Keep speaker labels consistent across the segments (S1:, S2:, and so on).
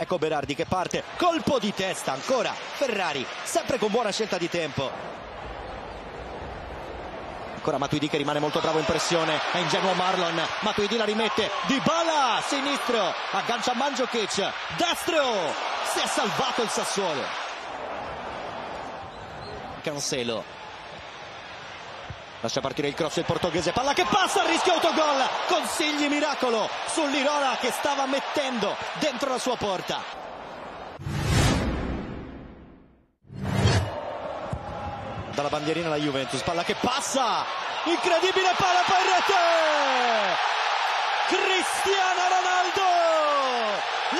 S1: ecco Berardi che parte, colpo di testa ancora, Ferrari, sempre con buona scelta di tempo. Ancora Matuidi che rimane molto bravo in pressione, è ingenuo Marlon, Matuidi la rimette, Di Bala, sinistro, aggancia Mandzukic, destro, si è salvato il Sassuolo. Cancelo, lascia partire il cross il portoghese, palla che passa, rischio autogol, consigli miracolo sull'Irola che stava mettendo dentro la sua porta. dalla bandierina la Juventus, palla che passa, incredibile palla poi rete, Cristiano Ronaldo,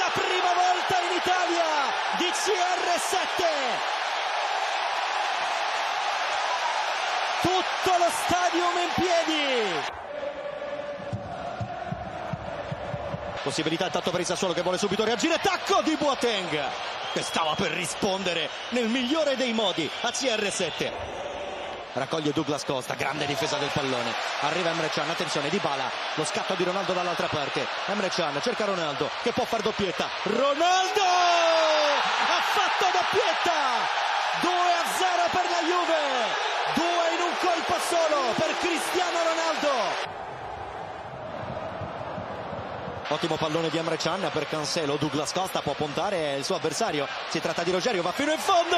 S1: la prima volta in Italia di CR7, tutto lo stadium in piedi. Possibilità intanto per il Sassuolo che vuole subito reagire, tacco di Boateng che stava per rispondere nel migliore dei modi a CR7. Raccoglie Douglas Costa, grande difesa del pallone. Arriva Emre Can, attenzione Di Bala, lo scatto di Ronaldo dall'altra parte. Emre Can cerca Ronaldo che può far doppietta. Ronaldo ha fatto doppietta! 2 a 0 per la Juve, 2 in un colpo solo per Cristiano Ronaldo. Ottimo pallone di Emre Can per Cancelo, Douglas Costa può puntare il suo avversario, si tratta di Rogerio, va fino in fondo,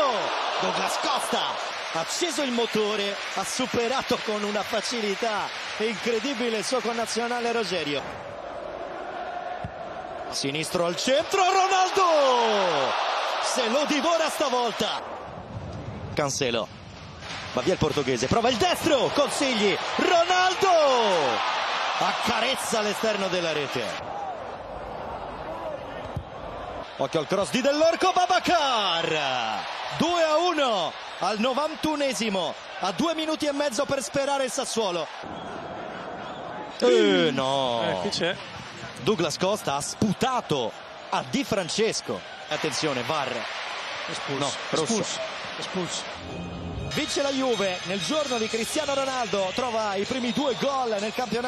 S1: Douglas Costa ha acceso il motore, ha superato con una facilità incredibile il suo connazionale Rogerio. Sinistro al centro, Ronaldo! Se lo divora stavolta. Cancelo, va via il portoghese, prova il destro, consigli, Ronaldo! Accarezza l'esterno della rete. Occhio al cross di Dell'Orco Babacar 2 a 1 al 91esimo a due minuti e mezzo per sperare il Sassuolo eh, no
S2: Eh?
S1: Douglas Costa ha sputato a Di Francesco attenzione VAR
S2: Espulso.
S1: No, rosso.
S2: espulso. Espulso.
S1: Vince la Juve. Nel giorno di Cristiano Ronaldo trova i primi due gol nel campionato